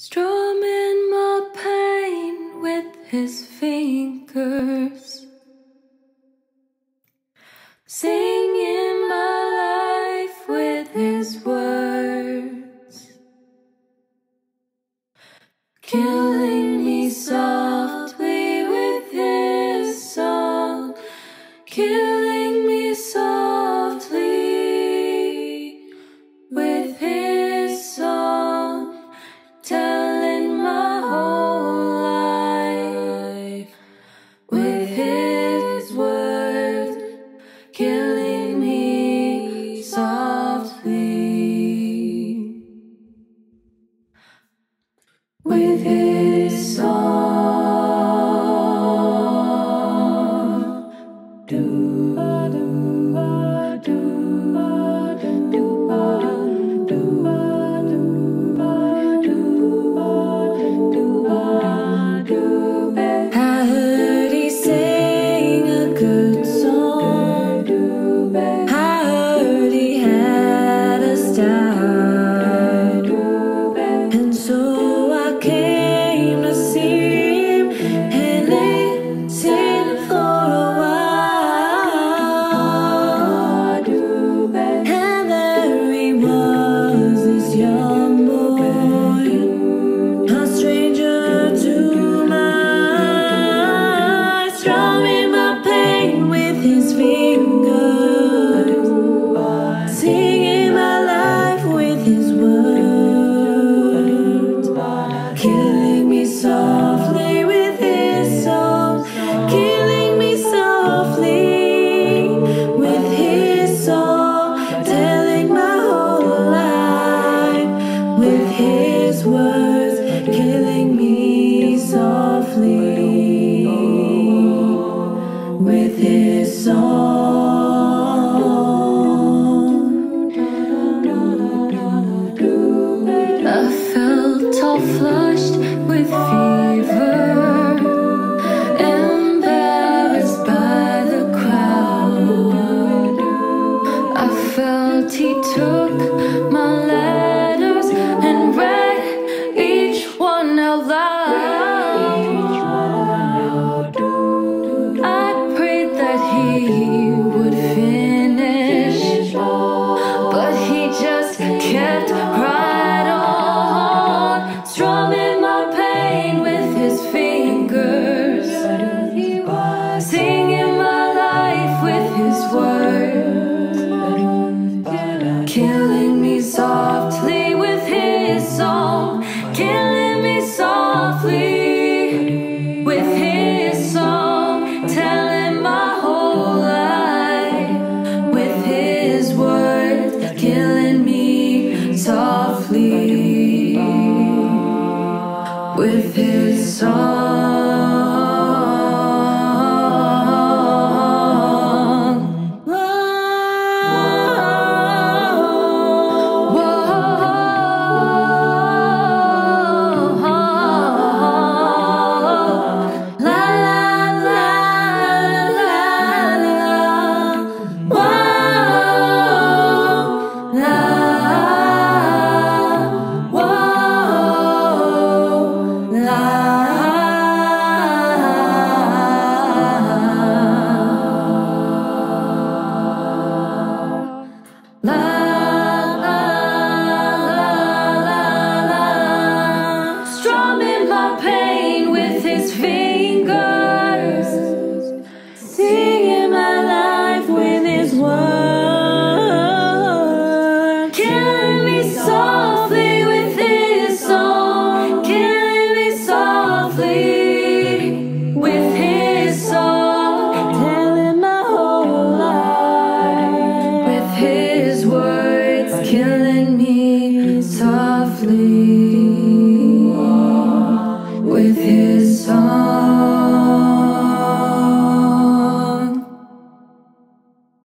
Strumming my pain with his fingers. Singing my life with his words. Killing with his song. Do